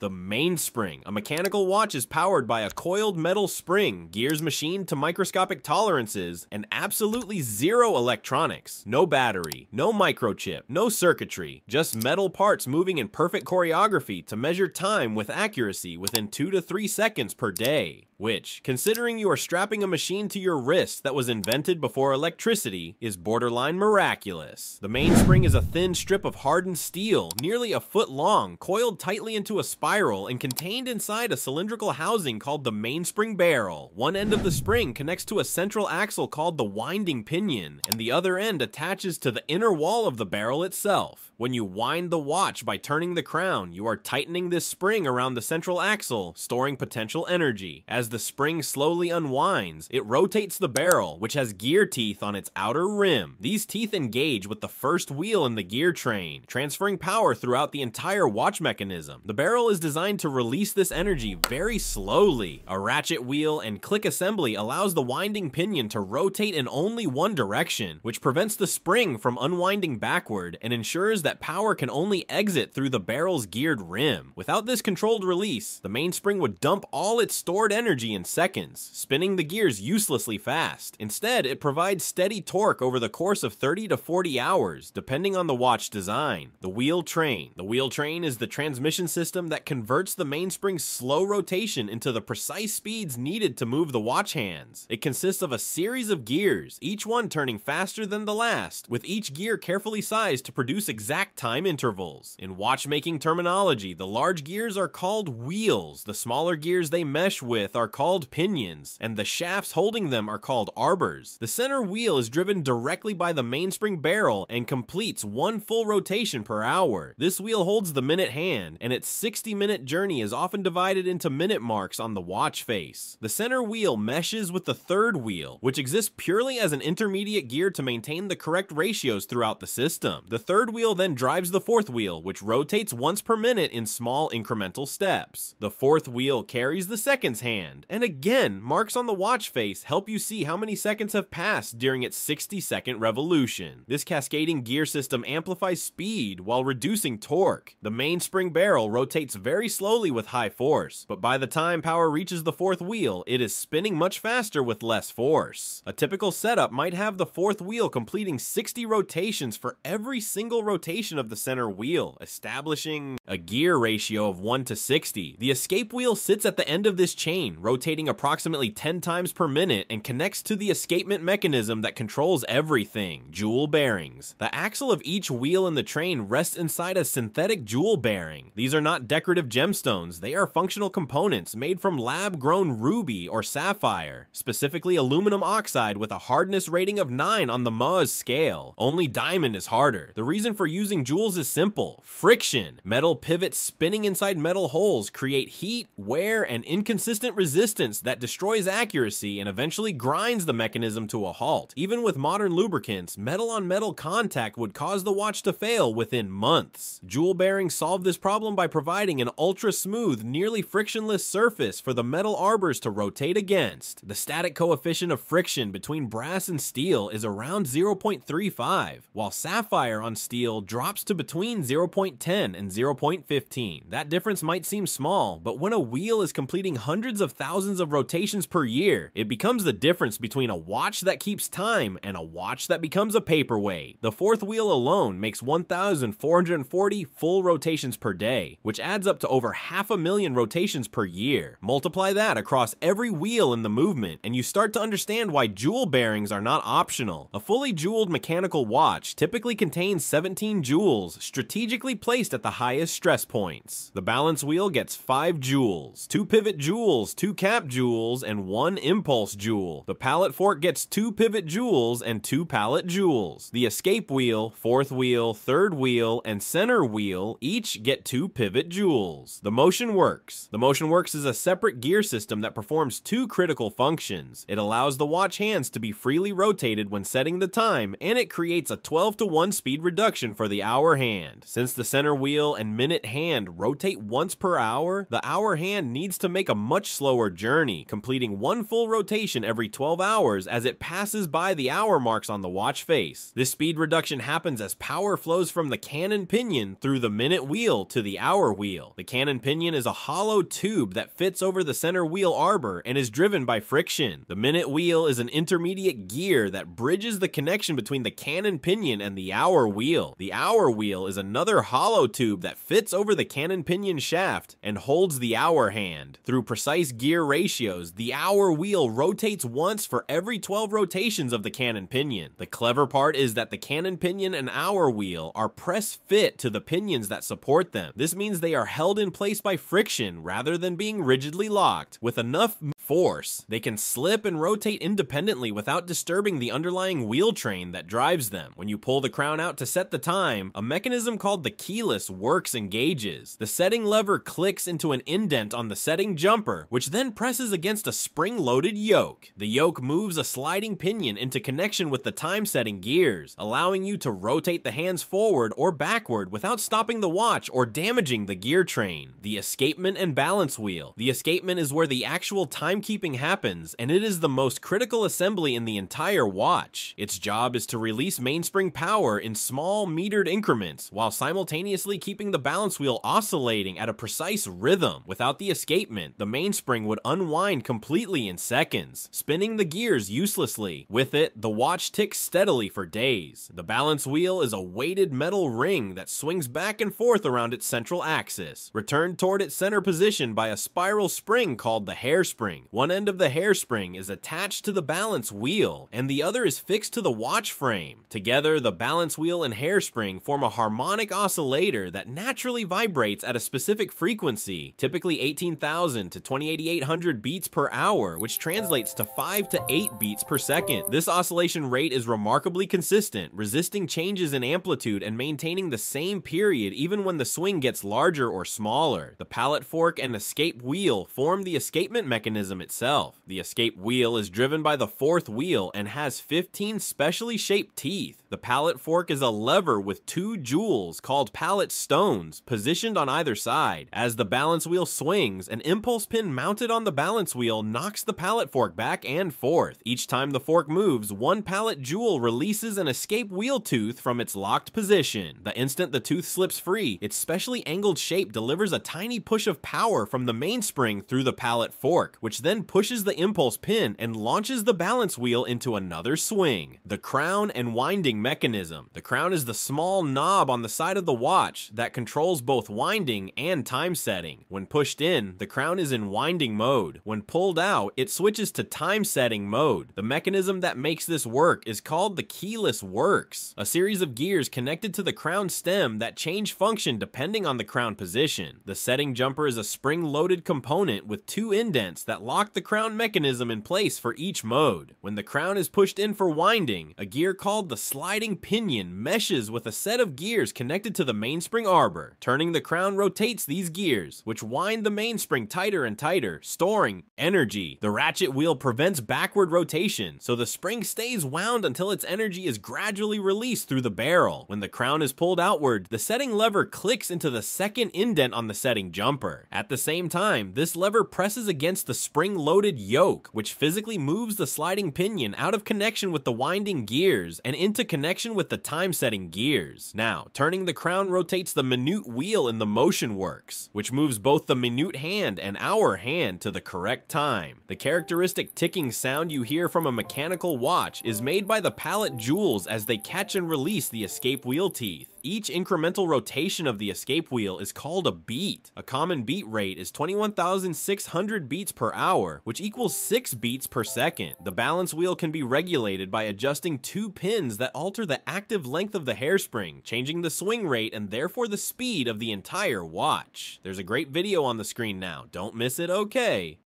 The mainspring. A mechanical watch is powered by a coiled metal spring, gears machined to microscopic tolerances, and absolutely zero electronics. No battery, no microchip, no circuitry, just metal parts moving in perfect choreography to measure time with accuracy within 2 to 3 seconds per day which, considering you are strapping a machine to your wrist that was invented before electricity, is borderline miraculous. The mainspring is a thin strip of hardened steel, nearly a foot long, coiled tightly into a spiral and contained inside a cylindrical housing called the mainspring barrel. One end of the spring connects to a central axle called the winding pinion, and the other end attaches to the inner wall of the barrel itself. When you wind the watch by turning the crown, you are tightening this spring around the central axle, storing potential energy. As the spring slowly unwinds, it rotates the barrel, which has gear teeth on its outer rim. These teeth engage with the first wheel in the gear train, transferring power throughout the entire watch mechanism. The barrel is designed to release this energy very slowly. A ratchet wheel and click assembly allows the winding pinion to rotate in only one direction, which prevents the spring from unwinding backward and ensures that power can only exit through the barrel's geared rim. Without this controlled release, the mainspring would dump all its stored energy energy in seconds, spinning the gears uselessly fast. Instead, it provides steady torque over the course of 30 to 40 hours, depending on the watch design. The wheel train. The wheel train is the transmission system that converts the mainspring's slow rotation into the precise speeds needed to move the watch hands. It consists of a series of gears, each one turning faster than the last, with each gear carefully sized to produce exact time intervals. In watchmaking terminology, the large gears are called wheels. The smaller gears they mesh with are called pinions, and the shafts holding them are called arbors. The center wheel is driven directly by the mainspring barrel and completes one full rotation per hour. This wheel holds the minute hand, and its 60 minute journey is often divided into minute marks on the watch face. The center wheel meshes with the third wheel, which exists purely as an intermediate gear to maintain the correct ratios throughout the system. The third wheel then drives the fourth wheel, which rotates once per minute in small incremental steps. The fourth wheel carries the seconds hand, and again, marks on the watch face help you see how many seconds have passed during its 60 second revolution. This cascading gear system amplifies speed while reducing torque. The mainspring barrel rotates very slowly with high force, but by the time power reaches the fourth wheel, it is spinning much faster with less force. A typical setup might have the fourth wheel completing 60 rotations for every single rotation of the center wheel, establishing a gear ratio of 1 to 60. The escape wheel sits at the end of this chain, rotating approximately 10 times per minute and connects to the escapement mechanism that controls everything, jewel bearings. The axle of each wheel in the train rests inside a synthetic jewel bearing. These are not decorative gemstones, they are functional components made from lab-grown ruby or sapphire, specifically aluminum oxide with a hardness rating of 9 on the Mohs scale. Only diamond is harder. The reason for using jewels is simple, friction. Metal pivots spinning inside metal holes create heat, wear, and inconsistent resistance resistance that destroys accuracy and eventually grinds the mechanism to a halt. Even with modern lubricants, metal on metal contact would cause the watch to fail within months. Jewel bearings solve this problem by providing an ultra smooth, nearly frictionless surface for the metal arbors to rotate against. The static coefficient of friction between brass and steel is around 0.35, while sapphire on steel drops to between 0.10 and 0.15. That difference might seem small, but when a wheel is completing hundreds of thousands of rotations per year, it becomes the difference between a watch that keeps time and a watch that becomes a paperweight. The fourth wheel alone makes 1,440 full rotations per day, which adds up to over half a million rotations per year. Multiply that across every wheel in the movement, and you start to understand why jewel bearings are not optional. A fully jeweled mechanical watch typically contains 17 jewels strategically placed at the highest stress points. The balance wheel gets 5 jewels, 2 pivot jewels, 2 cap jewels, and one impulse jewel. The pallet fork gets two pivot jewels and two pallet jewels. The escape wheel, fourth wheel, third wheel, and center wheel each get two pivot jewels. The motion works. The motion works is a separate gear system that performs two critical functions. It allows the watch hands to be freely rotated when setting the time, and it creates a 12 to 1 speed reduction for the hour hand. Since the center wheel and minute hand rotate once per hour, the hour hand needs to make a much slower journey, completing one full rotation every 12 hours as it passes by the hour marks on the watch face. This speed reduction happens as power flows from the cannon pinion through the minute wheel to the hour wheel. The cannon pinion is a hollow tube that fits over the center wheel arbor and is driven by friction. The minute wheel is an intermediate gear that bridges the connection between the cannon pinion and the hour wheel. The hour wheel is another hollow tube that fits over the cannon pinion shaft and holds the hour hand. Through precise gear ratios, the hour wheel rotates once for every 12 rotations of the cannon pinion. The clever part is that the cannon pinion and hour wheel are press fit to the pinions that support them. This means they are held in place by friction rather than being rigidly locked. With enough force, they can slip and rotate independently without disturbing the underlying wheel train that drives them. When you pull the crown out to set the time, a mechanism called the keyless works and gauges. The setting lever clicks into an indent on the setting jumper, which then presses against a spring-loaded yoke. The yoke moves a sliding pinion into connection with the time-setting gears, allowing you to rotate the hands forward or backward without stopping the watch or damaging the gear train. The escapement and balance wheel. The escapement is where the actual timekeeping happens, and it is the most critical assembly in the entire watch. Its job is to release mainspring power in small metered increments while simultaneously keeping the balance wheel oscillating at a precise rhythm. Without the escapement, the mainspring would unwind completely in seconds, spinning the gears uselessly. With it, the watch ticks steadily for days. The balance wheel is a weighted metal ring that swings back and forth around its central axis, returned toward its center position by a spiral spring called the hairspring. One end of the hairspring is attached to the balance wheel, and the other is fixed to the watch frame. Together, the balance wheel and hairspring form a harmonic oscillator that naturally vibrates at a specific frequency, typically 18,000 to 28,800 beats per hour, which translates to 5 to 8 beats per second. This oscillation rate is remarkably consistent, resisting changes in amplitude and maintaining the same period even when the swing gets larger or smaller. The pallet fork and escape wheel form the escapement mechanism itself. The escape wheel is driven by the fourth wheel and has 15 specially shaped teeth. The pallet fork is a lever with two jewels called pallet stones positioned on either side. As the balance wheel swings, an impulse pin mounted on the balance wheel knocks the pallet fork back and forth. Each time the fork moves, one pallet jewel releases an escape wheel tooth from its locked position. The instant the tooth slips free, its specially angled shape delivers a tiny push of power from the mainspring through the pallet fork, which then pushes the impulse pin and launches the balance wheel into another swing. The crown and winding mechanism. The crown is the small knob on the side of the watch that controls both winding and time setting. When pushed in, the crown is in winding mode. When pulled out, it switches to time setting mode. The mechanism that makes this work is called the keyless works, a series of gears connected to the crown stem that change function depending on the crown position. The setting jumper is a spring-loaded component with two indents that lock the crown mechanism in place for each mode. When the crown is pushed in for winding, a gear called the sliding pinion meshes with a set of gears connected to the mainspring arbor. Turning the crown rotates these gears, which wind the mainspring tighter and tighter, storing energy. The ratchet wheel prevents backward rotation, so the spring stays wound until its energy is gradually released through the barrel. When the crown is pulled outward, the setting lever clicks into the second indent on the setting jumper. At the same time, this lever presses against the spring-loaded yoke, which physically moves the sliding pinion out of connection with the winding gears and into connection with the time-setting gears. Now, turning the crown rotates the minute wheel in the motion works, which moves both the minute hand and hour hand to the correct time. The characteristic ticking sound you hear from a mechanical watch is made by the pallet jewels as they catch and release the escape wheel teeth. Each incremental rotation of the escape wheel is called a beat. A common beat rate is 21,600 beats per hour, which equals 6 beats per second. The balance wheel can be regulated by adjusting two pins that alter the active length of the hairspring, changing the swing rate and therefore the speed of the entire watch. There's a great video on the screen now, don't miss it okay?